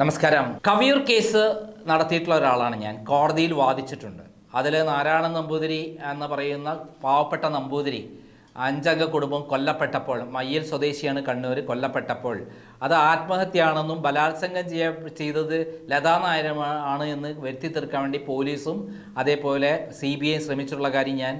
നമസ്കാരം. കവിയൂർ കേസ് നടത്തിയിട്ടുള്ള ഒരാളാണ് ഞാൻ. കോടതിയിൽ വാദിച്ചിട്ടുണ്ട്. അതിൽ നാരായണൻ നമ്പൂതിരി എന്ന് പറയുന്ന പാവപ്പെട്ട നമ്പൂതിരി അഞ്ചംഗ കുടുംബം കൊല്ലപ്പെട്ടപ്പോൾ മയ്യൽ സ്വദേശിയാണ് കണ്ണൂർ കൊല്ലപ്പെട്ടപ്പോൾ അത് ആത്മഹത്യയാണെന്നും ബലാത്സംഗം ചെയ്യ ചെയ്തത് ലതാ നായരമാണ് എന്ന് വരുത്തി തീർക്കാൻ വേണ്ടി പോലീസും അതേപോലെ സി ബി ഐ ശ്രമിച്ചിട്ടുള്ള കാര്യം ഞാൻ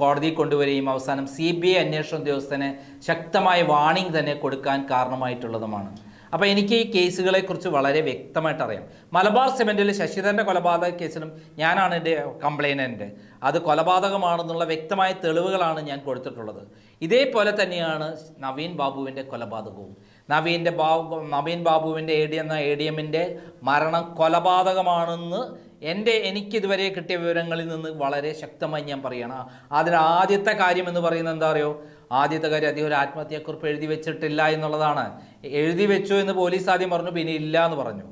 കോടതിയിൽ കൊണ്ടുവരികയും അവസാനം സി ബി ഐ അന്വേഷണ ഉദ്യോഗസ്ഥന് ശക്തമായ വാണിംഗ് തന്നെ കൊടുക്കാൻ കാരണമായിട്ടുള്ളതുമാണ്. അപ്പോൾ എനിക്ക് ഈ കേസുകളെക്കുറിച്ച് വളരെ വ്യക്തമായിട്ട് അറിയാം. മലബാർ സിമെന്റിൽ ശശിധരന്റെ കൊലപാതക കേസിലും ഞാനാണ് എന്റെ കംപ്ലൈനന്റ് അത് കൊലപാതകമാണെന്നുള്ള വ്യക്തമായ തെളിവുകളാണ് ഞാൻ കൊടുത്തിട്ടുള്ളത്. ഇതേപോലെ തന്നെയാണ് നവീൻ ബാബുവിന്റെ കൊലപാതകവും. നവീന്റെ ബാബു നവീൻ ബാബുവിന്റെ എ ഡി എന്ന എ ഡി എമ്മിന്റെ മരണം കൊലപാതകമാണെന്ന് എന്റെ എനിക്കിതുവരെ കിട്ടിയ വിവരങ്ങളിൽ നിന്ന് വളരെ ശക്തമായി ഞാൻ പറയണം. അതിലാദ്യത്തെ കാര്യം എന്ന് പറയുന്നത് എന്താ അറിയോ? ആദ്യത്തെ കാര്യം അദ്ദേഹം ഒരു ആത്മഹത്യയെക്കുറിപ്പ് എഴുതി വെച്ചിട്ടില്ല എന്നുള്ളതാണ്. എഴുതി വെച്ചു എന്ന് പോലീസ് ആദ്യം പറഞ്ഞു പിന്നെ ഇല്ല എന്ന് പറഞ്ഞു.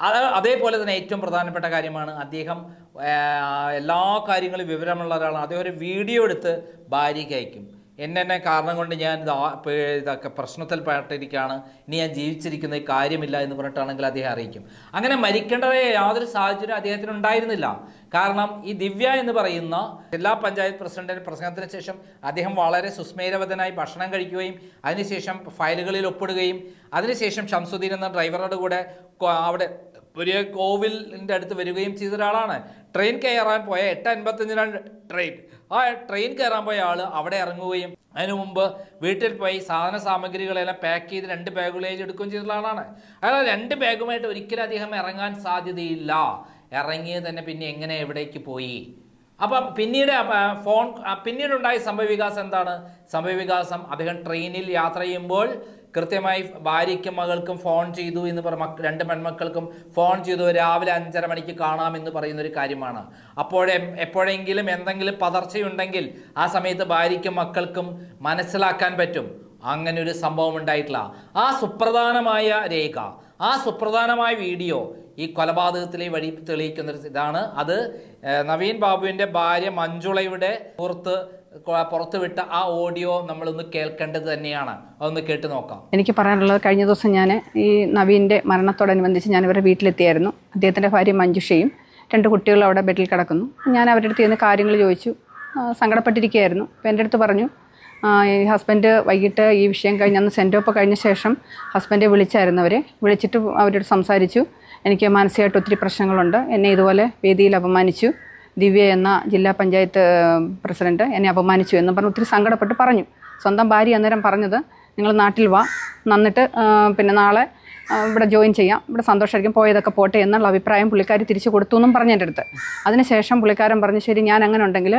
അത് അതേപോലെ തന്നെ ഏറ്റവും പ്രധാനപ്പെട്ട കാര്യമാണ് അദ്ദേഹം എല്ലാ കാര്യങ്ങളും വിവരമുള്ള ഒരാളാണ്. അദ്ദേഹം ഒരു വീഡിയോ എടുത്ത് ഭാര്യയ്ക്ക് അയക്കും. എന്നെ എന്നെ കാരണം കൊണ്ട് ഞാൻ ഇതൊക്കെ പ്രശ്നത്തിൽ പെട്ടിരിക്കുകയാണ്. ഇനി ഞാൻ ജീവിച്ചിരിക്കുന്ന കാര്യമില്ല എന്ന് പറഞ്ഞിട്ടാണെങ്കിൽ അദ്ദേഹം അറിയിക്കും. അങ്ങനെ മരിക്കേണ്ടതായ യാതൊരു സാഹചര്യം അദ്ദേഹത്തിന് ഉണ്ടായിരുന്നില്ല. കാരണം ഈ ദിവ്യ എന്ന് പറയുന്ന ജില്ലാ പഞ്ചായത്ത് പ്രസിഡന്റിന്റെ പ്രസംഗത്തിന് ശേഷം അദ്ദേഹം വളരെ സുസ്മേരവതനായി ഭക്ഷണം കഴിക്കുകയും അതിനുശേഷം ഫയലുകളിൽ ഒപ്പിടുകയും അതിനുശേഷം ഷംസുദ്ദീൻ എന്ന ഡ്രൈവറുടെ കൂടെ അവിടെ ഒരു കോവിലിന്റെ അടുത്ത് വരികയും ചെയ്ത ഒരാളാണ്. ട്രെയിൻ കയറാൻ പോയ എട്ട് അൻപത്തഞ്ചിനാണ് ട്രെയിൻ. ആ ട്രെയിൻ കയറാൻ പോയ ആൾ അവിടെ ഇറങ്ങുകയും അതിനു മുമ്പ് വീട്ടിൽ പോയി സാധന സാമഗ്രികളെല്ലാം പാക്ക് ചെയ്ത് രണ്ട് ബാഗുകളേജ് എടുക്കുകയും ചെയ്തിട്ടുള്ള ആളാണ്. അയാൾ രണ്ട് ബാഗുമായിട്ട് ഒരിക്കലും അദ്ദേഹം ഇറങ്ങാൻ സാധ്യതയില്ല. ഇറങ്ങിയത് തന്നെ പിന്നെ എങ്ങനെ എവിടേക്ക് പോയി? അപ്പം പിന്നീട് ഫോൺ പിന്നീടുണ്ടായ സംഭവവികാസം എന്താണ്? സംഭവവികാസം അദ്ദേഹം ട്രെയിനിൽ യാത്ര ചെയ്യുമ്പോൾ കൃത്യമായി ഭാര്യയ്ക്കും മകൾക്കും ഫോൺ ചെയ്തു എന്ന് പറ രണ്ട് പെൺമക്കൾക്കും ഫോൺ ചെയ്തു. രാവിലെ അഞ്ചര മണിക്ക് കാണാമെന്ന് പറയുന്ന ഒരു കാര്യമാണ്. അപ്പോഴെ എപ്പോഴെങ്കിലും എന്തെങ്കിലും പതർച്ചയുണ്ടെങ്കിൽ ആ സമയത്ത് ഭാര്യയ്ക്കും മക്കൾക്കും മനസ്സിലാക്കാൻ പറ്റും. അങ്ങനെ ഒരു സംഭവം ഉണ്ടായിട്ടില്ല. ആ സുപ്രധാനമായ രേഖ ആ സുപ്രധാനമായ വീഡിയോ ഈ കൊലപാതകത്തിലെ വഴി തെളിയിക്കുന്ന ഇതാണ്. അത് നവീൻ ബാബുവിന്റെ ഭാര്യ മഞ്ജുളയുടെ പുറത്ത് കൊ- പുറത്തുവിട്ട ആ ഓഡിയോ നമ്മളൊന്ന് കേൾക്കേണ്ടത് തന്നെയാണ്. അതൊന്ന് കേട്ട് നോക്കാം. എനിക്ക് പറയാനുള്ളത് കഴിഞ്ഞ ദിവസം ഞാൻ ഈ നവീന്റെ മരണത്തോടനുബന്ധിച്ച് ഞാൻ ഇവരുടെ വീട്ടിലെത്തിയായിരുന്നു. അദ്ദേഹത്തിന്റെ ഭാര്യ മഞ്ജുഷയും രണ്ട് കുട്ടികളും അവിടെ ബെഡിൽ കിടക്കുന്നു. ഞാൻ അവരുടെ അടുത്ത് ചെന്ന് കാര്യങ്ങൾ ചോദിച്ചു. സങ്കടപ്പെട്ടിരിക്കുകയായിരുന്നു. അപ്പോൾ എന്റെ അടുത്ത് പറഞ്ഞു ഈ ഹസ്ബൻഡ് വൈകിട്ട് ഈ വിഷയം കഴിഞ്ഞ് അന്ന് സെൻഡ് ഓപ്പ് കഴിഞ്ഞ ശേഷം ഹസ്ബൻഡ് വിളിച്ചായിരുന്നു അവരെ. വിളിച്ചിട്ട് അവരോട് സംസാരിച്ചു. എനിക്ക് മാനസികമായിട്ട് ഒത്തിരി പ്രശ്നങ്ങളുണ്ട്. എന്നെ ഇതുപോലെ വേദിയിൽ അപമാനിച്ചു. ദിവ്യ എന്ന ജില്ലാ പഞ്ചായത്ത് പ്രസിഡന്റ് എന്നെ അപമാനിച്ചു എന്ന് പറഞ്ഞ് ഒത്തിരി സങ്കടപ്പെട്ട് പറഞ്ഞു. സ്വന്തം ഭാര്യ അന്നേരം പറഞ്ഞത് നിങ്ങൾ നാട്ടിൽ വാ നന്നിട്ട് പിന്നെ നാളെ ഇവിടെ ജോയിൻ ചെയ്യാം ഇവിടെ സന്തോഷമായിരിക്കും പോയതൊക്കെ പോട്ടെ എന്നുള്ള അഭിപ്രായം പുള്ളിക്കാരി തിരിച്ചു കൊടുത്തു എന്നും പറഞ്ഞു എന്റെ അടുത്ത്. അതിനുശേഷം പുള്ളിക്കാരൻ പറഞ്ഞു ശരി ഞാൻ അങ്ങനെ ഉണ്ടെങ്കിൽ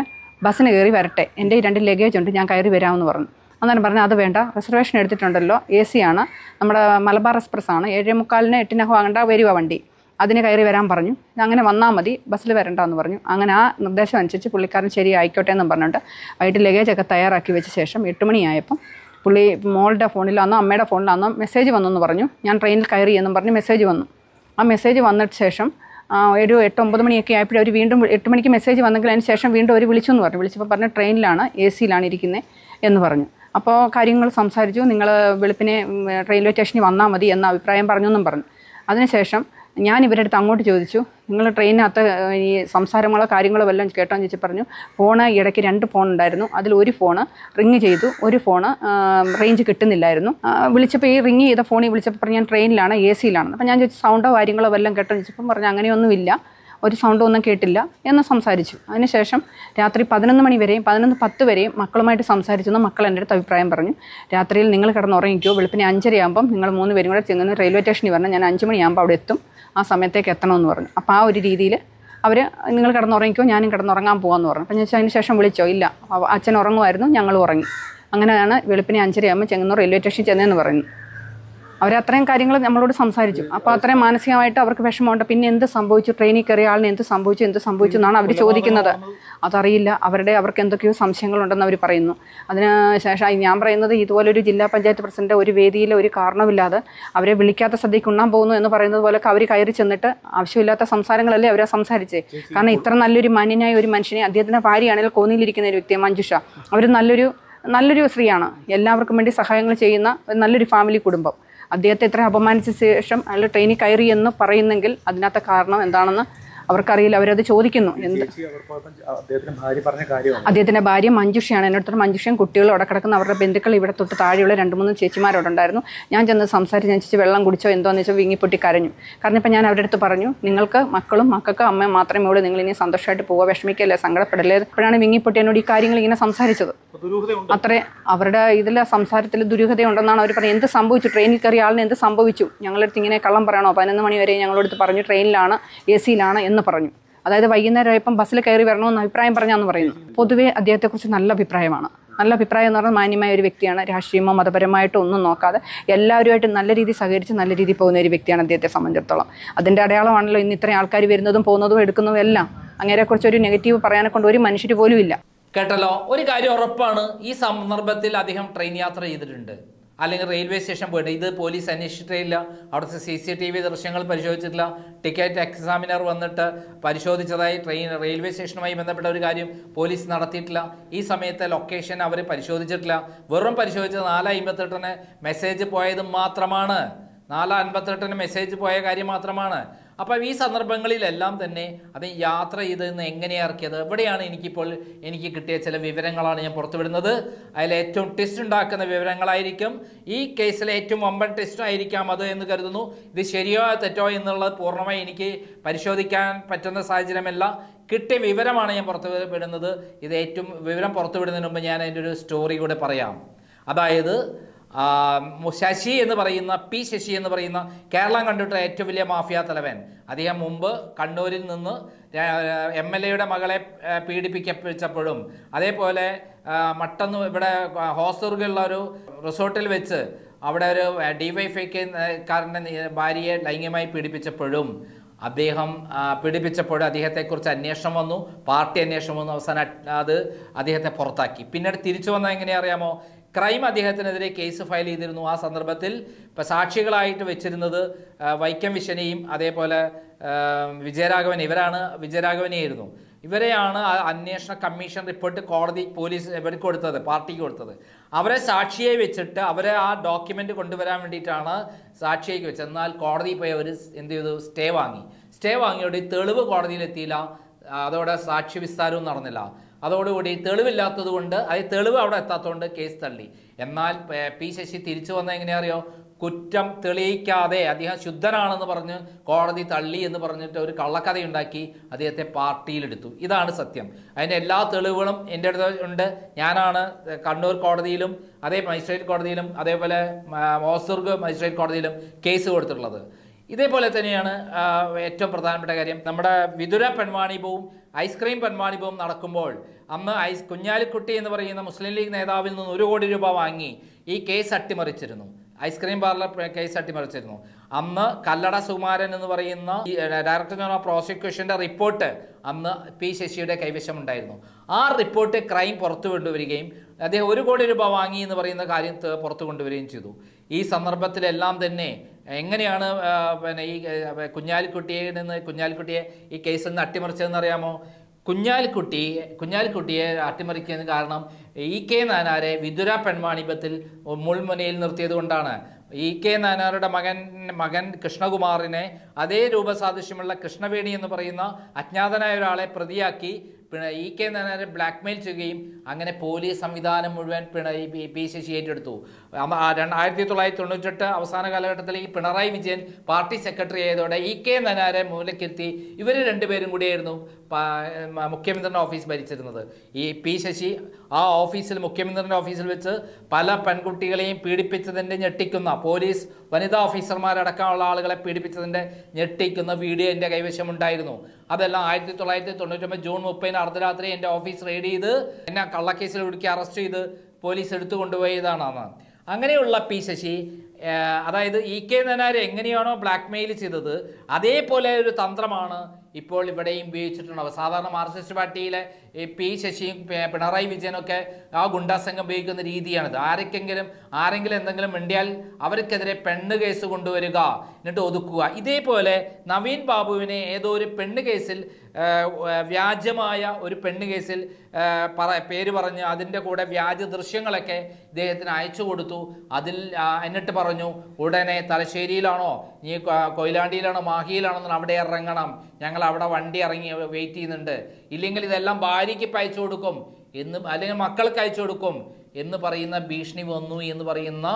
ബസ്സിന് കയറി വരട്ടെ എന്റെ ഈ രണ്ട് ലഗേജ് ഉണ്ട് ഞാൻ കയറി വരാമെന്ന് പറഞ്ഞു. അന്നേരം പറഞ്ഞു അത് വേണ്ട റിസർവേഷൻ എടുത്തിട്ടുണ്ടല്ലോ എ സി ആണ് നമ്മുടെ മലബാർ എക്സ്പ്രസ് ആണ് ഏഴേ മുക്കാലിന് എട്ടിനകം ആകേണ്ട വരുവാ വണ്ടി. അതിന് കയറി വരാൻ പറഞ്ഞു. അങ്ങനെ വന്നാൽ മതി ബസ്സിൽ വരണ്ടെന്ന് പറഞ്ഞു. അങ്ങനെ ആ നിർദ്ദേശം അനുസരിച്ച് പുള്ളിക്കാരൻ ശരി ആയിക്കോട്ടെ എന്നും പറഞ്ഞിട്ട് വൈകിട്ട് ലഗേജൊക്കെ തയ്യാറാക്കി വെച്ച ശേഷം എട്ട് മണിയായപ്പം പുള്ളി മോളുടെ ഫോണിലാണോ അമ്മയുടെ ഫോണിലാണോ മെസ്സേജ് വന്നെന്ന് പറഞ്ഞു. ഞാൻ ട്രെയിനിൽ കയറി എന്നും പറഞ്ഞ് മെസ്സേജ് വന്നു. ആ മെസ്സേജ് വന്നിട്ട് ശേഷം ഒരു എട്ട് ഒമ്പത് മണിയൊക്കെ ആയപ്പോഴും അവർ വീണ്ടും എട്ട് മണിക്ക് മെസ്സേജ് വന്നെങ്കിൽ അതിന് ശേഷം വീണ്ടും അവർ വിളിച്ചു എന്ന് പറഞ്ഞു. വിളിച്ചപ്പോൾ പറഞ്ഞു ട്രെയിനിലാണ് എ സിയിലാണ് ഇരിക്കുന്നത് എന്ന് പറഞ്ഞു. അപ്പോൾ കാര്യങ്ങൾ സംസാരിച്ചു. നിങ്ങൾ വെളുപ്പിനെ റെയിൽവേ സ്റ്റേഷനിൽ വന്നാൽ മതി എന്ന അഭിപ്രായം പറഞ്ഞു എന്നും പറഞ്ഞു. അതിനുശേഷം ഞാൻ ഇവരുടെ അടുത്ത് അങ്ങോട്ട് ചോദിച്ചു നിങ്ങൾ ട്രെയിനകത്ത് ഈ സംസാരങ്ങളോ കാര്യങ്ങളോ വല്ലതും കേട്ടോ എന്ന് ചോദിച്ചു പറഞ്ഞു. ഫോണ് ഇടയ്ക്ക് രണ്ട് ഫോൺ ഉണ്ടായിരുന്നു. അതിൽ ഒരു ഫോണ് റിങ് ചെയ്തു. ഒരു ഫോണ് റേഞ്ച് കിട്ടുന്നില്ലായിരുന്നു. വിളിച്ചപ്പോൾ ഈ റിങ് ചെയ്ത ഫോണിൽ വിളിച്ചപ്പോൾ പറഞ്ഞു ഞാൻ ട്രെയിനിലാണ് എ സിയിലാണ് അപ്പോൾ ഞാൻ ചോദിച്ചു സൗണ്ടോ കാര്യങ്ങളോ വല്ലതും കേട്ടോ ചോദിച്ചപ്പം പറഞ്ഞു അങ്ങനെയൊന്നുമില്ല. ഒരു സൗണ്ടും ഒന്നും കേട്ടില്ല. എന്ന് സംസാരിച്ചു. അതിനുശേഷം രാത്രി പതിനൊന്ന് മണി വരെയും പതിനൊന്ന് പത്ത് വരെയും മക്കളുമായിട്ട് സംസാരിച്ചെന്ന് മക്കൾ എന്റെ അടുത്ത് അഭിപ്രായം പറഞ്ഞു. രാത്രിയിൽ നിങ്ങൾ കിടന്ന് ഉറങ്ങിക്കോ വെളുപ്പിനെ അഞ്ചരയാകുമ്പം നിങ്ങൾ മൂന്ന് പേരും കൂടെ ചെങ്ങുന്ന റെയിൽവേ സ്റ്റേഷനിൽ വരണം. ഞാൻ അഞ്ച് മണിയാകുമ്പോൾ അവിടെ എത്തും. ആ സമയത്തേക്ക് എത്തണമെന്ന് പറഞ്ഞു. അപ്പോൾ ആ ഒരു രീതിയിൽ അവർ നിങ്ങൾ കിടന്നുറങ്ങിക്കോ ഞാനും കിടന്നുറങ്ങാൻ പോകാമെന്ന് പറഞ്ഞു. അപ്പം ഞാൻ അതിന് ശേഷം വിളിച്ചോ? ഇല്ല. അച്ഛൻ ഉറങ്ങുമായിരുന്നു ഞങ്ങൾ ഉറങ്ങി. അങ്ങനെയാണ് വെളുപ്പിനെ അഞ്ചരയാകുമ്പോൾ ചെങ്ങന്നൂർ റെയിൽവേ സ്റ്റേഷനിൽ ചെന്നതെന്ന് പറയുന്നു അവർ അത്രയും കാര്യങ്ങൾ നമ്മളോട് സംസാരിച്ചു. അപ്പോൾ അത്രയും മാനസികമായിട്ട് അവർക്ക് വിഷമമുണ്ട്. പിന്നെ എന്ത് സംഭവിച്ചു? ട്രെയിനിൽ കയറിയ ആളിന് എന്ത് സംഭവിച്ചു? എന്ത് സംഭവിച്ചു എന്നാണ് അവർ ചോദിക്കുന്നത്. അതറിയില്ല. അവരുടെ അവർക്ക് എന്തൊക്കെയോ സംശയങ്ങളുണ്ടെന്ന് അവർ പറയുന്നു. അതിന് ശേഷം ഞാൻ പറയുന്നത് ഇതുപോലൊരു ജില്ലാ പഞ്ചായത്ത് പ്രസിഡന്റ് ഒരു വേദിയിൽ ഒരു കാരണമില്ലാതെ അവരെ വിളിക്കാത്ത സദ്യക്ക് ഉണ്ണാൻ പോകുന്നു എന്ന് പറയുന്നത് പോലൊക്കെ അവർ കയറി ചെന്നിട്ട് ആവശ്യമില്ലാത്ത സംസാരങ്ങളല്ലേ അവരെ സംസാരിച്ചേ. കാരണം ഇത്ര നല്ലൊരു മാന്യനായ ഒരു മനുഷ്യനെ അദ്ദേഹത്തിന്റെ ഭാര്യയാണെങ്കിൽ കോന്നിയിലിരിക്കുന്ന ഒരു വ്യക്തിയെ മഞ്ജുഷ. അവർ നല്ലൊരു നല്ലൊരു സ്ത്രീയാണ്. എല്ലാവർക്കും വേണ്ടി സഹായങ്ങൾ ചെയ്യുന്ന നല്ലൊരു ഫാമിലി കുടുംബം. അദ്ദേഹത്തെ ഇത്രയും അപമാനിച്ച ശേഷം അയാൾ ട്രെയിനിൽ കയറി എന്ന് പറയുന്നെങ്കിൽ അതിനകത്തെ കാരണം എന്താണെന്ന് അവർക്കറിയില്ല അവരത് ചോദിക്കുന്നു. എന്ത്? അദ്ദേഹത്തിന്റെ ഭാര്യ മഞ്ജുഷയാണ്. എന്നോടത്തോട് മഞ്ജുഷയും കുട്ടികളും അവിടെ കിടക്കുന്ന അവരുടെ ബന്ധുക്കൾ ഇവിടെ തൊട്ട് താഴെയുള്ള രണ്ട് മൂന്ന് ചേച്ചിമാരോട് ഉണ്ടായിരുന്നു ഞാൻ ചെന്ന് സംസാരിച്ച് ഞാൻ ചേച്ചി വെള്ളം കുടിച്ചോ എന്തോന്ന് വെച്ചാൽ വിങ്ങിപ്പൊട്ടി കരഞ്ഞു. കാരണം ഇപ്പം ഞാൻ അവരുടെ അടുത്ത് പറഞ്ഞു നിങ്ങൾക്ക് മക്കളും മക്കൾക്ക് അമ്മയും മാത്രമേ ഉള്ളൂ. നിങ്ങൾ ഇനി സന്തോഷമായിട്ട് പോവുക വിഷമിക്കല്ലേ സങ്കടപ്പെടല്ലേ? അപ്പോഴാണ് വിങ്ങിപ്പൊട്ടി എന്നോട് ഈ കാര്യങ്ങൾ ഇങ്ങനെ സംസാരിച്ചത്. അത്രേ അവരുടെ ഇതിലെ സംസാരത്തിൽ ദുരൂഹതയുണ്ടെന്നാണ് അവർ പറഞ്ഞത്. എന്ത് സംഭവിച്ചു? ട്രെയിനിൽ കയറിയ ആളിന് എന്ത് സംഭവിച്ചു? ഞങ്ങളടുത്ത് ഇങ്ങനെ കള്ളം പറയണോ? പതിനൊന്ന് മണി വരെ ഞങ്ങളടുത്ത് പറഞ്ഞു. ട്രെയിനിലാണ് എ സിയിലാണ് എന്ന് പറഞ്ഞു. അതായത് വൈകുന്നേരം ആയപ്പം ബസ്സിൽ കയറി വരണമെന്ന് അഭിപ്രായം പറഞ്ഞാന്ന് പറയുന്നു. പൊതുവേ അദ്ദേഹത്തെക്കുറിച്ച് നല്ല അഭിപ്രായമാണ്. നല്ല അഭിപ്രായം എന്ന് പറഞ്ഞാൽ മാന്യമായ ഒരു വ്യക്തിയാണ്. രാഷ്ട്രീയമോ മതപരമായിട്ടോ ഒന്നും നോക്കാതെ എല്ലാവരുമായിട്ട് നല്ല രീതിയിൽ സഹകരിച്ച് നല്ല രീതിയിൽ പോകുന്ന ഒരു വ്യക്തിയാണ് അദ്ദേഹത്തെ സംബന്ധിച്ചിടത്തോളം. അതിന്റെ അടയാളമാണല്ലോ ഇന്ന് ഇത്രയും ആൾക്കാർ വരുന്നതും പോകുന്നതും എടുക്കുന്നതും എല്ലാം. അങ്ങനെയെക്കുറിച്ച് ഒരു നെഗറ്റീവ് പറയാനെ കൊണ്ട് ഒരു മനുഷ്യർ പോലും ഇല്ല കേട്ടല്ലോ. ഒരു കാര്യം ഉറപ്പാണ്. ഈ സന്ദർഭത്തിൽ അദ്ദേഹം ട്രെയിൻ യാത്ര ചെയ്തിട്ടുണ്ട്. അല്ലെങ്കിൽ റെയിൽവേ സ്റ്റേഷൻ പോയിട്ട് ഇത് പോലീസ് അന്വേഷിച്ചിട്ടില്ല. അവിടുത്തെ സി സി ടി വി ദൃശ്യങ്ങൾ പരിശോധിച്ചിട്ടില്ല. ടിക്കറ്റ് എക്സാമിനർ വന്നിട്ട് പരിശോധിച്ചതായി ട്രെയിൻ റെയിൽവേ സ്റ്റേഷനുമായി ബന്ധപ്പെട്ട ഒരു കാര്യം പോലീസ് നടത്തിയിട്ടില്ല. ഈ സമയത്തെ ലൊക്കേഷൻ അവർ പരിശോധിച്ചിട്ടില്ല. വെറും പരിശോധിച്ചത് നാല് അമ്പത്തെട്ടിന് മെസ്സേജ് പോയത് മാത്രമാണ്. നാല് അൻപത്തെട്ടിന് മെസ്സേജ് പോയ കാര്യം മാത്രമാണ്. അപ്പം ഈ സന്ദർഭങ്ങളിലെല്ലാം തന്നെ അത് യാത്ര ചെയ്ത് നിന്ന് എങ്ങനെയാണ് ഇറക്കിയത്? എവിടെയാണ് എനിക്കിപ്പോൾ എനിക്ക് കിട്ടിയ ചില വിവരങ്ങളാണ് ഞാൻ പുറത്തുവിടുന്നത്. അതിൽ ഏറ്റവും ടെസ്റ്റ് ഉണ്ടാക്കുന്ന വിവരങ്ങളായിരിക്കും. ഈ കേസിലെ ഏറ്റവും വമ്പൻ ടെസ്റ്റ് ആയിരിക്കാം അത് എന്ന് കരുതുന്നു. ഇത് ശരിയോ തെറ്റോ എന്നുള്ളത് പൂർണമായി എനിക്ക് പരിശോധിക്കാൻ പറ്റുന്ന സാഹചര്യമല്ല. കിട്ടിയ വിവരമാണ് ഞാൻ പുറത്തുവിടുന്നത്. ഇത് ഏറ്റവും വിവരം പുറത്തുവിടുന്നതിന് മുമ്പ് ഞാൻ അതിന്റെ ഒരു സ്റ്റോറി കൂടെ പറയാം. അതായത് ശശി എന്ന് പറയുന്ന പി ശശി എന്ന് പറയുന്ന കേരളം കണ്ടിട്ട് ഏറ്റവും വലിയ മാഫിയ തലവൻ. അദ്ദേഹം മുമ്പ് കണ്ണൂരിൽ നിന്ന് എം എൽ എയുടെ മകളെ പീഡിപ്പിക്കപ്പിച്ചപ്പോഴും അതേപോലെ മട്ടന്ന് ഇവിടെ ഹോസ്ദുർഗുള്ള ഒരു റിസോർട്ടിൽ വെച്ച് അവിടെ ഒരു ഡിവൈഫൈക്കാരന്റെ ഭാര്യയെ ലൈംഗികമായി പീഡിപ്പിച്ചപ്പോഴും അദ്ദേഹം പീഡിപ്പിച്ചപ്പോൾ അദ്ദേഹത്തെക്കുറിച്ച് അന്വേഷണം വന്നു പാർട്ടി അന്വേഷണം വന്നു അവസാനം അത് അദ്ദേഹത്തെ പുറത്താക്കി. പിന്നീട് തിരിച്ചു വന്നത് എങ്ങനെയാ അറിയാമോ? ക്രൈം അദ്ദേഹത്തിനെതിരെ കേസ് ഫയൽ ചെയ്തിരുന്നു. ആ സന്ദർഭത്തിൽ ഇപ്പം സാക്ഷികളായിട്ട് വെച്ചിരുന്നത് വൈക്കം വിശ്വനെയും അതേപോലെ വിജയരാഘവൻ ഇവരാണ് വിജയരാഘവനെയായിരുന്നു. ഇവരെയാണ് അന്വേഷണ കമ്മീഷൻ റിപ്പോർട്ട് കോടതി പോലീസ് ഇവർക്ക് കൊടുത്തത് പാർട്ടിക്ക് കൊടുത്തത്. അവരെ സാക്ഷിയെ വെച്ചിട്ട് അവരെ ആ ഡോക്യുമെന്റ് കൊണ്ടുവരാൻ വേണ്ടിയിട്ടാണ് സാക്ഷിയേക്ക് വെച്ചത്. എന്നാൽ കോടതി പോയി അവർ എന്ത് ചെയ്തു? സ്റ്റേ വാങ്ങി. സ്റ്റേ വാങ്ങിയോടെ തെളിവ് കോടതിയിൽ എത്തിയില്ല അതോടെ സാക്ഷി വിസ്താരവും നടന്നില്ല. അതോടുകൂടി തെളിവില്ലാത്തത് കൊണ്ട് അത് തെളിവ് അവിടെ എത്താത്തതുകൊണ്ട് കേസ് തള്ളി. എന്നാൽ പി ശശി തിരിച്ചു വന്ന എങ്ങനെയാ അറിയോ കുറ്റം തെളിയിക്കാതെ അദ്ദേഹം ശുദ്ധനാണെന്ന് പറഞ്ഞ് കോടതി തള്ളി എന്ന് പറഞ്ഞിട്ട് ഒരു കള്ളക്കഥയുണ്ടാക്കി അദ്ദേഹത്തെ പാർട്ടിയിലെടുത്തു. ഇതാണ് സത്യം. അതിന്റെ എല്ലാ തെളിവുകളും എന്റെ അടുത്ത് ഉണ്ട്. ഞാനാണ് കണ്ണൂർ കോടതിയിലും അതേ മജിസ്ട്രേറ്റ് കോടതിയിലും അതേപോലെ ഹോസ്ദുർഗ് മജിസ്ട്രേറ്റ് കോടതിയിലും കേസ് കൊടുത്തിട്ടുള്ളത്. ഇതേപോലെ തന്നെയാണ് ഏറ്റവും പ്രധാനപ്പെട്ട കാര്യം. നമ്മുടെ വിതുര പെൺവാണിഭവും ഐസ്ക്രീം പെൺവാണിഭവും നടക്കുമ്പോൾ അന്ന് ഐസ് കുഞ്ഞാലിക്കുട്ടി എന്ന് പറയുന്ന മുസ്ലിം ലീഗ് നേതാവിൽ നിന്ന് ഒരു കോടി രൂപ വാങ്ങി ഈ കേസ് അട്ടിമറിച്ചിരുന്നു. ഐസ്ക്രീം പാർലർ കേസ് അട്ടിമറിച്ചിരുന്നു. അന്ന് കല്ലട സുകുമാരൻ എന്ന് പറയുന്ന ഡയറക്ടർ ജനറൽ പ്രോസിക്യൂഷന്റെ റിപ്പോർട്ട് അന്ന് പി ശശിയുടെ കൈവശമുണ്ടായിരുന്നു. ആ റിപ്പോർട്ട് ക്രൈം പുറത്തു കൊണ്ടുവരികയും അദ്ദേഹം ഒരു കോടി രൂപ വാങ്ങി എന്ന് പറയുന്ന കാര്യം പുറത്തു കൊണ്ടുവരികയും ചെയ്തു. ഈ സന്ദർഭത്തിലെല്ലാം തന്നെ എങ്ങനെയാണ് പിന്നെ ഈ കുഞ്ഞാലിക്കുട്ടിയെ നിന്ന് കുഞ്ഞാലിക്കുട്ടിയെ ഈ കേസിൽ നിന്ന് അട്ടിമറിച്ചതെന്ന് അറിയാമോ കുഞ്ഞാലിക്കുട്ടി കുഞ്ഞാലിക്കുട്ടിയെ അട്ടിമറിക്കുന്നതിന് കാരണം ഇ കെ നാനാരെ വിതുര പെൺവാണിപത്തിൽ മുൾമുനയിൽ നിർത്തിയത് കൊണ്ടാണ് ഇ കെ നാനാരുടെ മകൻ മകൻ കൃഷ്ണകുമാറിനെ അതേ രൂപസാദൃശ്യമുള്ള കൃഷ്ണവേണി എന്ന് പറയുന്ന അജ്ഞാതനായ ഒരാളെ പ്രതിയാക്കി പിണ ഇ കെ നാനാരെ ബ്ലാക്ക്മെയിൽ ചെയ്യുകയും അങ്ങനെ പോലീസ് സംവിധാനം മുഴുവൻ പിണറായി പി- ശശി ഏറ്റെടുത്തു. ആയിരത്തി തൊള്ളായിരത്തി തൊണ്ണൂറ്റെട്ട് അവസാന കാലഘട്ടത്തിൽ ഈ പിണറായി വിജയൻ പാർട്ടി സെക്രട്ടറി ആയതോടെ ഇ കെ നാനാരെ മൂലക്കെത്തി ഇവർ രണ്ടുപേരും കൂടിയായിരുന്നു മുഖ്യമന്ത്രിയുടെ ഓഫീസ് ഭരിച്ചിരുന്നത്. ഈ പി ശശി ആ ഓഫീസിൽ മുഖ്യമന്ത്രിയുടെ ഓഫീസിൽ വെച്ച് പല പെൺകുട്ടികളെയും പീഡിപ്പിച്ചതിന്റെ ഞെട്ടിക്കുന്ന പോലീസ് വനിതാ ഓഫീസർമാരടക്കമുള്ള ആളുകളെ പീഡിപ്പിച്ചതിന്റെ ഞെട്ടിക്കുന്ന വീഡിയോ എന്റെ കൈവശമുണ്ടായിരുന്നു. അതെല്ലാം ആയിരത്തി തൊള്ളായിരത്തി തൊണ്ണൂറ്റൊമ്പത് ജൂൺ മുപ്പതിന് അർദ്ധരാത്രി എന്റെ ഓഫീസ് റെയ്ഡ് ചെയ്ത് എന്നെ കള്ളക്കേസിൽ ഒടുക്കി അറസ്റ്റ് ചെയ്ത് പോലീസ് എടുത്തു കൊണ്ടുപോയതാണ് അങ്ങനെയുള്ള പി ശശി അതായത് ഇ കെ നനാരെ എങ്ങനെയാണോ ബ്ലാക്ക് മെയിൽ ചെയ്തത് അതേപോലെ ഒരു തന്ത്രമാണ് ഇപ്പോൾ ഇവിടെയും ഉപയോഗിച്ചിട്ടുണ്ട് സാധാരണ മാർക്സിസ്റ്റ് പാർട്ടിയിലെ പി ശശിയും പിണറായി വിജയനൊക്കെ ആ ഗുണ്ടാസംഘം ഉപയോഗിക്കുന്ന രീതിയാണിത്. ആരൊക്കെങ്കിലും ആരെങ്കിലും എന്തെങ്കിലും മിണ്ടിയാൽ അവർക്കെതിരെ പെണ്ണ് കേസ് കൊണ്ടുവരിക എന്നിട്ട് ഒതുക്കുക. ഇതേപോലെ നവീൻ ബാബുവിനെ ഏതോ ഒരു പെണ്ണ് കേസിൽ വ്യാജമായ ഒരു പെണ്ണ് കേസിൽ പറ പേര് പറഞ്ഞ് അതിന്റെ കൂടെ വ്യാജ ദൃശ്യങ്ങളൊക്കെ ഇദ്ദേഹത്തിന് അയച്ചു കൊടുത്തു. അതിൽ എന്നിട്ട് പറഞ്ഞു ഉടനെ തലശ്ശേരിയിലാണോ? നീ കൊയിലാണ്ടിയിലാണോ? മാഹിയിലാണോ? അവിടെ ഇറങ്ങണം. ഞങ്ങൾ അവിടെ വണ്ടി ഇറങ്ങി വെയിറ്റ് ചെയ്യുന്നുണ്ട്. ഇല്ലെങ്കിൽ ഇതെല്ലാം ഭാര്യയ്ക്ക് അയച്ചു കൊടുക്കും. എന്ന് അല്ലെങ്കിൽ മക്കൾക്ക് അയച്ചു കൊടുക്കും. എന്ന് പറയുന്ന ഭീഷണി വന്നു എന്ന് പറയുന്ന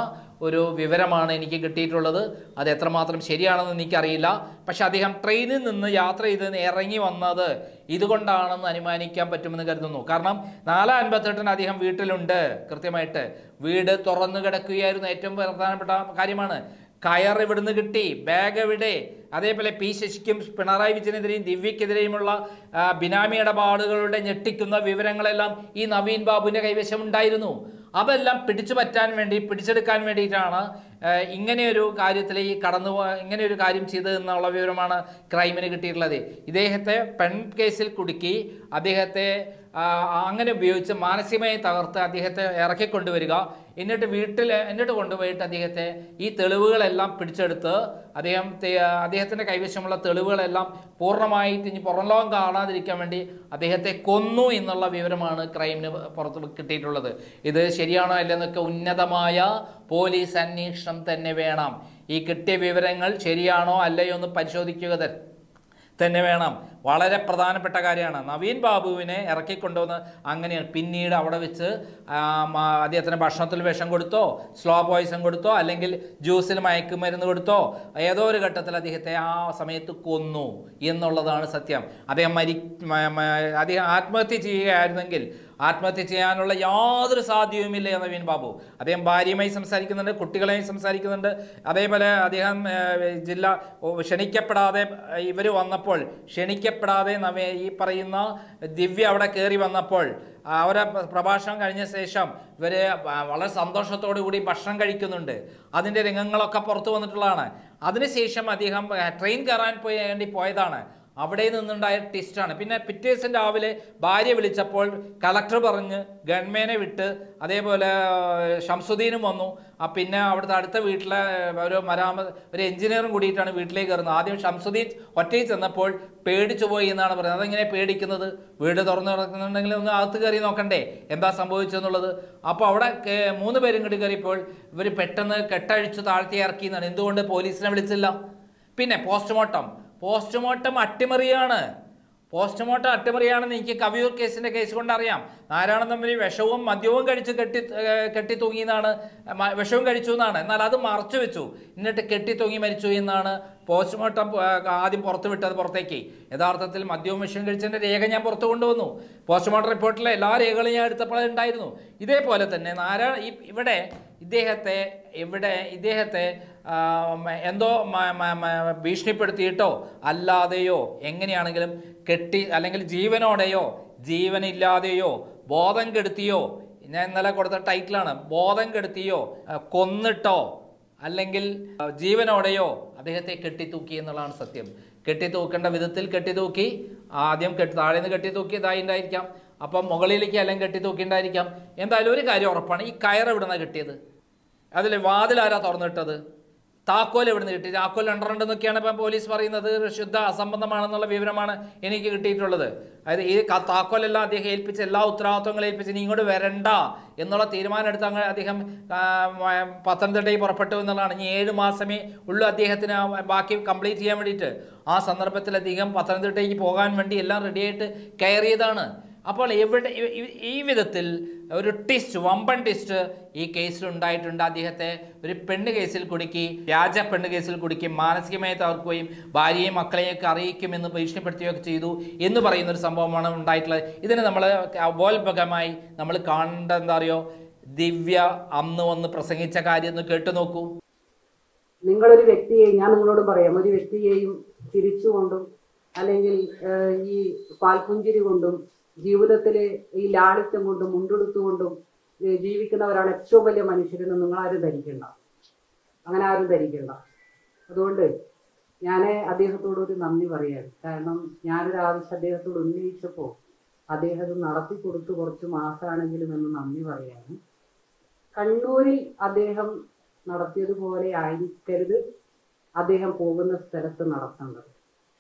ഒരു വിവരമാണ് എനിക്ക് കിട്ടിയിട്ടുള്ളത്. അത് എത്രമാത്രം ശരിയാണെന്ന് എനിക്കറിയില്ല. പക്ഷെ അദ്ദേഹം ട്രെയിനിൽ നിന്ന് യാത്ര ചെയ്ത് ഇറങ്ങി വന്നത് ഇതുകൊണ്ടാണെന്ന് അനുമാനിക്കാൻ പറ്റുമെന്ന് കരുതുന്നു. കാരണം നാല് അൻപത്തെട്ടിന് അദ്ദേഹം വീട്ടിലുണ്ട്. കൃത്യമായിട്ട് വീട് തുറന്നു കിടക്കുകയായിരുന്നു ഏറ്റവും പ്രധാനപ്പെട്ട കാര്യമാണ്. കയർ ഇവിടുന്ന് കിട്ടി ബാഗ് എവിടെ? അതേപോലെ പി ശശിക്കും പിണറായി വിജയനെതിരെയും ദിവ്യക്കെതിരെയുമുള്ള ബിനാമി ഇടപാടുകളുടെ ഞെട്ടിക്കുന്ന വിവരങ്ങളെല്ലാം ഈ നവീൻ ബാബുവിന്റെ കൈവശമുണ്ടായിരുന്നു. അതെല്ലാം പിടിച്ചു പറ്റാൻ വേണ്ടി പിടിച്ചെടുക്കാൻ വേണ്ടിയിട്ടാണ് ഇങ്ങനെയൊരു കാര്യത്തിൽ ഈ കടന്നു ഇങ്ങനെയൊരു കാര്യം ചെയ്തതെന്നുള്ള വിവരമാണ് ക്രൈമിന് കിട്ടിയിട്ടുള്ളത്. ഇദ്ദേഹത്തെ പെൺ കേസിൽ കുടുക്കി അദ്ദേഹത്തെ അങ്ങനെ ഉപയോഗിച്ച് മാനസികമായി തകർത്ത് അദ്ദേഹത്തെ ഇറക്കിക്കൊണ്ടുവരിക. എന്നിട്ട് വീട്ടിൽ എന്നിട്ട് കൊണ്ടുപോയിട്ട് അദ്ദേഹത്തെ ഈ തെളിവുകളെല്ലാം പിടിച്ചെടുത്ത് അദ്ദേഹം അദ്ദേഹത്തിന്റെ കൈവശമുള്ള തെളിവുകളെല്ലാം പൂർണമായിട്ട് ഇനി പുറം ലോകം കാണാതിരിക്കാൻ വേണ്ടി അദ്ദേഹത്തെ കൊന്നു എന്നുള്ള വിവരമാണ് ക്രൈമിന് പുറത്ത് കിട്ടിയിട്ടുള്ളത്. ഇത് ശരിയാണോ അല്ലെന്നൊക്കെ ഉന്നതമായ പോലീസ് അന്വേഷണം തന്നെ വേണം. ഈ കിട്ടിയ വിവരങ്ങൾ ശരിയാണോ അല്ലയോ എന്ന് പരിശോധിക്കുക തന്നെ. തന്നെ വേണം. വളരെ പ്രധാനപ്പെട്ട കാര്യമാണ്. നവീൻ ബാബുവിനെ ഇറക്കിക്കൊണ്ടുവന്ന് അങ്ങനെയാണ് പിന്നീട് അവിടെ വെച്ച് അദ്ദേഹത്തിന് ഭക്ഷണത്തിൽ വിഷം കൊടുത്തോ സ്ലോ പോയിസൺ കൊടുത്തോ അല്ലെങ്കിൽ ജ്യൂസിൽ മയക്കുമരുന്ന് കൊടുത്തോ ഏതോ ഒരു ഘട്ടത്തിൽ അദ്ദേഹത്തെ ആ സമയത്ത് കൊന്നു എന്നുള്ളതാണ് സത്യം. അദ്ദേഹം മരി അദ്ദേഹം ആത്മഹത്യ ചെയ്യുകയായിരുന്നെങ്കിൽ ആത്മഹത്യ ചെയ്യാനുള്ള യാതൊരു സാധ്യവുമില്ല സാധ്യതയുമില്ല നവീൻ ബാബു. അദ്ദേഹം ഭാര്യയുമായി സംസാരിക്കുന്നുണ്ട് കുട്ടികളെയും സംസാരിക്കുന്നുണ്ട്. അതേപോലെ അദ്ദേഹം ജില്ല ക്ഷണിക്കപ്പെടാതെ ഇവർ വന്നപ്പോൾ ക്ഷണിക്കപ്പെടാതെ നവേ ഈ പറയുന്ന ദിവ്യ അവിടെ കയറി വന്നപ്പോൾ അവരെ പ്രഭാഷണം കഴിഞ്ഞ ശേഷം ഇവർ വളരെ സന്തോഷത്തോടു കൂടി ഭക്ഷണം കഴിക്കുന്നുണ്ട്. അതിന്റെ രംഗങ്ങളൊക്കെ പുറത്തു വന്നിട്ടുള്ളതാണ്. അതിനുശേഷം അദ്ദേഹം ട്രെയിൻ കയറാൻ പോയി വേണ്ടി പോയതാണ്. അവിടെ നിന്നുണ്ടായ ടെസ്റ്റാണ് പിന്നെ പിറ്റേ രാവിലെ ഭാര്യ വിളിച്ചപ്പോൾ കളക്ടർ പറഞ്ഞ് ഗൺമേനെ വിട്ട് അതേപോലെ ഷംസുദ്ദീനും വന്നു. പിന്നെ അവിടുത്തെ അടുത്ത വീട്ടിലെ ഒരു മരാമ ഒരു എഞ്ചിനീയറും കൂടിയിട്ടാണ് വീട്ടിലേക്ക് കയറുന്നത് ആദ്യം ഷംസുദ്ദീൻ ഒറ്റയിൽ ചെന്നപ്പോൾ പേടിച്ചു പോയി എന്നാണ് പറയുന്നത്. അതെങ്ങനെ പേടിക്കുന്നത്? വീട് തുറന്നു കിടക്കുന്നുണ്ടെങ്കിൽ ഒന്ന് അകത്ത് കയറി നോക്കണ്ടേ? എന്താ സംഭവിച്ചെന്നുള്ളത്? അപ്പോൾ അവിടെ മൂന്ന് പേരും കൂടി കയറിയപ്പോൾ ഇവർ പെട്ടെന്ന് കെട്ടഴിച്ച് താഴ്ത്തി ഇറക്കി എന്നാണ്. എന്തുകൊണ്ട് പോലീസിനെ വിളിച്ചില്ല? പിന്നെ പോസ്റ്റ്മോർട്ടം പോസ്റ്റ്മോർട്ടം അട്ടിമറിയാണ്. പോസ്റ്റ്മോർട്ടം അട്ടിമറിയാണെന്ന് എനിക്ക് കവിയൂർ കേസിന്റെ കേസ് കൊണ്ട് അറിയാം. നാരായണൻ തമ്മിൽ വിഷവും മദ്യവും കഴിച്ച് കെട്ടി കെട്ടിത്തൂങ്ങിയെന്നാണ് കെട്ടി തൂങ്ങിയെന്നാണ് വിഷവും കഴിച്ചു എന്നാണ്. എന്നാൽ അത് മറച്ചു വെച്ചു. എന്നിട്ട് കെട്ടിത്തൂങ്ങി മരിച്ചു എന്നാണ് പോസ്റ്റ്മോർട്ടം ആദ്യം പുറത്തു വിട്ടത് പുറത്തേക്ക്. യഥാർത്ഥത്തിൽ മദ്യവും വിഷവും കഴിച്ചതിന്റെ രേഖ ഞാൻ പുറത്തു കൊണ്ടുവന്നു. പോസ്റ്റ്മോർട്ടം റിപ്പോർട്ടിലെ എല്ലാ രേഖകളും ഞാൻ എടുത്തപ്പോൾ ഉണ്ടായിരുന്നു ഇതേപോലെ തന്നെ നാരായണ ഇവിടെ ഇദ്ദേഹത്തെ ഇവിടെ ഇദ്ദേഹത്തെ എന്തോ ഭീഷണിപ്പെടുത്തിയിട്ടോ? അല്ലാതെയോ? എങ്ങനെയാണെങ്കിലും കെട്ടി അല്ലെങ്കിൽ ജീവനോടെയോ ജീവനില്ലാതെയോ ബോധം കെടുത്തിയോ ഞാൻ ഇന്നലെ കൊടുത്ത ടൈറ്റിലാണ് ബോധം കെടുത്തിയോ കൊന്നിട്ടോ അല്ലെങ്കിൽ ജീവനോടെയോ അദ്ദേഹത്തെ കെട്ടിത്തൂക്കി എന്നുള്ളതാണ് സത്യം. കെട്ടിത്തൂക്കേണ്ട വിധത്തിൽ കെട്ടിത്തൂക്കി ആദ്യം കെട്ടി താഴേന്ന് കെട്ടിത്തൂക്കി ഇതായിണ്ടായിരിക്കാം. അപ്പം മുകളിലേക്ക് അല്ലെങ്കിൽ കെട്ടിത്തൂക്കിണ്ടായിരിക്കാം എന്തായാലും ഒരു കാര്യം ഉറപ്പാണ് ഈ കയർ എവിടെ നിന്നാണ് കിട്ടിയത്? അതിൽ വാതിലാരാ തുറന്നിട്ടത്? താക്കോൽ എവിടുന്ന് കിട്ടി? താക്കോൽ രണ്ടെണ്ണുണ്ടെന്നൊക്കെയാണ് ഇപ്പം പോലീസ് പറയുന്നത്. ശുദ്ധ അസംബന്ധമാണെന്നുള്ള വിവരമാണ് എനിക്ക് കിട്ടിയിട്ടുള്ളത്. അതായത് ഈ താക്കോലെല്ലാം അദ്ദേഹം ഏൽപ്പിച്ച് എല്ലാ ഉത്തരവാദിത്വങ്ങളും ഏൽപ്പിച്ച് ഇനി ഇങ്ങോട്ട് വരണ്ട എന്നുള്ള തീരുമാനം എടുത്ത് അങ്ങനെ അദ്ദേഹം പത്തനംതിട്ടയിൽ പുറപ്പെട്ടു എന്നുള്ളതാണ്. ഇനി ഏഴ് മാസമേ ഉള്ളൂ അദ്ദേഹത്തിന് ബാക്കി കംപ്ലീറ്റ് ചെയ്യാൻ വേണ്ടിയിട്ട്. ആ സന്ദർഭത്തിൽ അദ്ദേഹം പത്തനംതിട്ടയ്ക്ക് പോകാൻ വേണ്ടി എല്ലാം റെഡിയായിട്ട് കയറിയതാണ്. അപ്പോൾ എവിടെ ഈ- വിധത്തിൽ ഒരു ടിസ്റ്റ് വമ്പൻ ടിസ്റ്റ് ഈ കേസിൽ ഉണ്ടായിട്ടുണ്ട്. അദ്ദേഹത്തെ ഒരു പെണ്ണ് കേസിൽ കുടുക്കി വ്യാജ പെണ്ണ് കേസിൽ കുടുക്കി മാനസികമായി തകർക്കുകയും ഭാര്യയെയും മക്കളെയൊക്കെ അറിയിക്കുമെന്ന് ഭീഷണിപ്പെടുത്തുകയൊക്കെ ചെയ്തു എന്ന് പറയുന്ന ഒരു സംഭവമാണ് ഉണ്ടായിട്ടുള്ളത്. ഇതിനെ നമ്മൾ ഉപോത്ഭകമായി നമ്മൾ കാണേണ്ട എന്താ അറിയോ? ദിവ്യ അന്ന് വന്ന് പ്രസംഗിച്ച കാര്യം ഒന്ന് കേട്ടു നോക്കൂ. നിങ്ങളൊരു വ്യക്തിയെ ഞാൻ നിങ്ങളോട് പറയാം ഒരു വ്യക്തിയെയും തിരിച്ചുകൊണ്ടും അല്ലെങ്കിൽ ഈ പാൽപുഞ്ചിരി കൊണ്ടും ജീവിതത്തിലെ ഈ ലാളിത്യം കൊണ്ടും മുണ്ടെടുത്തുകൊണ്ടും ജീവിക്കുന്നവരാണ് ഏറ്റവും വലിയ മനുഷ്യരെന്ന് നിങ്ങൾ ആരും ധരിക്കണ്ട. അങ്ങനെ ആരും ധരിക്കണ്ട. അതുകൊണ്ട് ഞാൻ അദ്ദേഹത്തോട് ഒരു നന്ദി പറയാണ് കാരണം ഞാനൊരു ആവശ്യം അദ്ദേഹത്തോട് ഉന്നയിച്ചപ്പോൾ അദ്ദേഹം നടത്തി കൊടുത്തു കുറച്ച് മാസമാണെങ്കിലും എന്ന് നന്ദി പറയാണ് കണ്ണൂരിൽ അദ്ദേഹം നടത്തിയതുപോലെ ആയിരിക്കരുത്. അദ്ദേഹം പോകുന്ന സ്ഥലത്ത് നടത്തേണ്ടത്.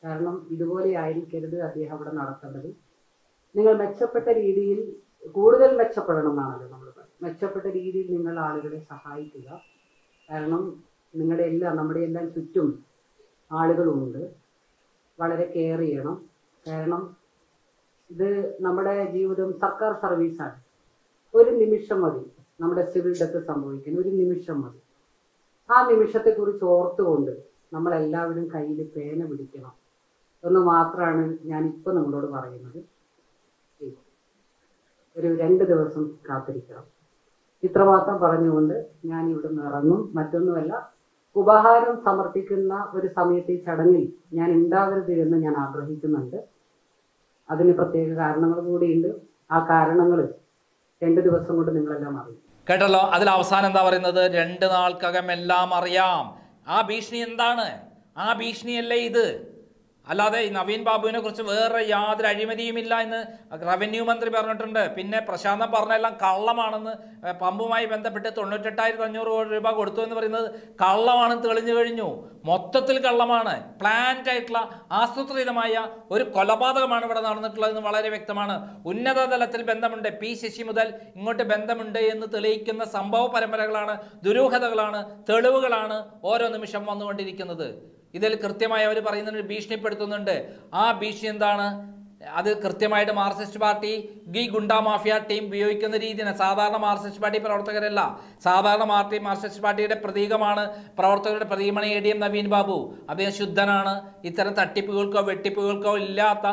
കാരണം ഇതുപോലെ ആയിരിക്കരുത് അദ്ദേഹം അവിടെ നടത്തേണ്ടത്. നിങ്ങൾ മെച്ചപ്പെട്ട രീതിയിൽ കൂടുതൽ മെച്ചപ്പെടണം എന്നാണല്ലോ നമ്മൾ മെച്ചപ്പെട്ട രീതിയിൽ നിങ്ങൾ ആളുകളെ സഹായിക്കുക. കാരണം നിങ്ങളുടെ എല്ലാം നമ്മുടെ എല്ലാം ചുറ്റും ആളുകളുമുണ്ട് വളരെ കെയർ ചെയ്യണം. കാരണം ഇത് നമ്മുടെ ജീവിതം സർക്കാർ സർവീസാണ് ഒരു നിമിഷം മതി നമ്മുടെ സിവിൽ ഡെത്ത് സംഭവിക്കാൻ. ഒരു നിമിഷം മതി. ആ നിമിഷത്തെക്കുറിച്ച് ഓർത്തുകൊണ്ട് നമ്മളെല്ലാവരും കയ്യിൽ പേന പിടിക്കണം എന്ന് മാത്രമാണ് ഞാൻ ഇപ്പം നിങ്ങളോട് പറയുന്നത്. ഒരു രണ്ട് ദിവസം കാത്തിരിക്കണം. ഇത്രമാത്രം പറഞ്ഞുകൊണ്ട് ഞാൻ ഇവിടെ നിന്ന് ഇറങ്ങും. മറ്റൊന്നുമല്ല ഉപഹാരം സമർപ്പിക്കുന്ന ഒരു സമയത്ത് ഈ ചടങ്ങിൽ ഞാൻ ഉണ്ടാകരുത് എന്ന് ഞാൻ ആഗ്രഹിക്കുന്നുണ്ട്. അതിന് പ്രത്യേക കാരണങ്ങൾ കൂടിയുണ്ട്. ആ കാരണങ്ങൾ രണ്ട് ദിവസം കൊണ്ട് നിങ്ങളെല്ലാം അറിയും. കേട്ടല്ലോ? അതിൽ അവസാനം എന്താ പറയുന്നത്? രണ്ട് നാൾക്കകം എല്ലാം അറിയാം. ആ ഭീഷണി എന്താണ്? ആ ഭീഷണിയല്ലേ ഇത്? അല്ലാതെ ഈ നവീൻ ബാബുവിനെ കുറിച്ച് വേറെ യാതൊരു അഴിമതിയുമില്ല എന്ന് റവന്യൂ മന്ത്രി പറഞ്ഞിട്ടുണ്ട്. പിന്നെ പ്രശാന്തം പറഞ്ഞെല്ലാം കള്ളമാണെന്ന് പമ്പുമായി ബന്ധപ്പെട്ട് തൊണ്ണൂറ്റെട്ടായിരത്തി അഞ്ഞൂറ് കോടി രൂപ കൊടുത്തു എന്ന് പറയുന്നത് കള്ളമാണെന്ന് തെളിഞ്ഞു കഴിഞ്ഞു. മൊത്തത്തിൽ കള്ളമാണ്. പ്ലാൻഡ് ആയിട്ടുള്ള ആസൂത്രിതമായ ഒരു കൊലപാതകമാണ് ഇവിടെ നടന്നിട്ടുള്ളതെന്ന് വളരെ വ്യക്തമാണ്. ഉന്നതതലത്തിൽ ബന്ധമുണ്ട്. പി ശശി മുതൽ ഇങ്ങോട്ട് ബന്ധമുണ്ട് എന്ന് തെളിയിക്കുന്ന സംഭവ പരമ്പരകളാണ് ദുരൂഹതകളാണ് തെളിവുകളാണ് ഓരോ നിമിഷം വന്നുകൊണ്ടിരിക്കുന്നത്. ഇതിൽ കൃത്യമായി അവർ പറയുന്നുണ്ട് ഭീഷണിപ്പെടുത്തുന്നുണ്ട്. ആ ഭീഷണി എന്താണ്? അത് കൃത്യമായിട്ട് മാർക്സിസ്റ്റ് പാർട്ടി ഗി ഗുണ്ട മാഫിയ ടീം ഉപയോഗിക്കുന്ന രീതിയാണ് സാധാരണ മാർക്സിസ്റ്റ് പാർട്ടി പ്രവർത്തകരല്ല. സാധാരണ പാർട്ടി മാർക്സിസ്റ്റ് പാർട്ടിയുടെ പ്രതീകമാണ് പ്രവർത്തകരുടെ പ്രതീകമാണ് A D M Naveen Babu. അദ്ദേഹം ശുദ്ധനാണ്. ഇത്തരം തട്ടിപ്പുകൾക്കോ വെട്ടിപ്പുകൾക്കോ ഇല്ലാത്ത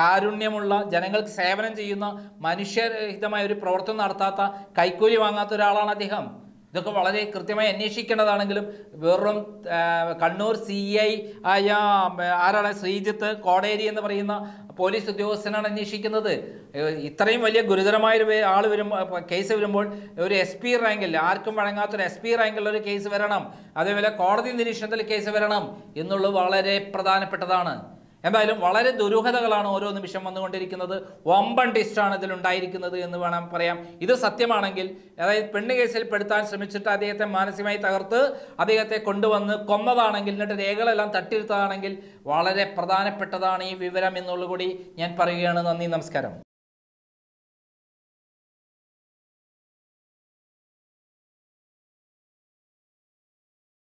കാരുണ്യമുള്ള ജനങ്ങൾക്ക് സേവനം ചെയ്യുന്ന മനുഷ്യരഹിതമായ ഒരു പ്രവർത്തനം നടത്താത്ത കൈക്കൂലി വാങ്ങാത്ത ഒരാളാണ് അദ്ദേഹം. ഇതൊക്കെ വളരെ കൃത്യമായി അന്വേഷിക്കേണ്ടതാണെങ്കിലും വെറും കണ്ണൂർ സി ഐ ആയ ആരാണ് ശ്രീജിത്ത് കോടേരി എന്ന് പറയുന്ന പോലീസ് ഉദ്യോഗസ്ഥനാണ് അന്വേഷിക്കുന്നത്. ഇത്രയും വലിയ ഗുരുതരമായ ഒരു ആൾ വരുമ്പോൾ കേസ് വരുമ്പോൾ ഒരു എസ് പി റാങ്കിൽ ആർക്കും വഴങ്ങാത്തൊരു എസ് പി റാങ്കിൽ ഒരു കേസ് വരണം. അതേപോലെ കോടതി നിരീക്ഷണത്തിൽ കേസ് വരണം എന്നുള്ളത് വളരെ പ്രധാനപ്പെട്ടതാണ്. എന്തായാലും വളരെ ദുരൂഹതകളാണ് ഓരോ നിമിഷം വന്നുകൊണ്ടിരിക്കുന്നത്. വമ്പൻ ടിസ്റ്റാണ് ഇതിലുണ്ടായിരിക്കുന്നത് എന്ന് വേണം പറയാം. ഇത് സത്യമാണെങ്കിൽ അതായത് പെണ്ണ് കേസിൽ പെടുത്താൻ ശ്രമിച്ചിട്ട് അദ്ദേഹത്തെ മാനസികമായി തകർത്ത് അദ്ദേഹത്തെ കൊണ്ടുവന്ന് കൊന്നതാണെങ്കിൽ എന്നിട്ട് രേഖകളെല്ലാം തട്ടിയെടുത്തതാണെങ്കിൽ വളരെ പ്രധാനപ്പെട്ടതാണ് ഈ വിവരം എന്നുള്ളുകൂടി ഞാൻ പറയുകയാണ്. നന്ദി നമസ്കാരം.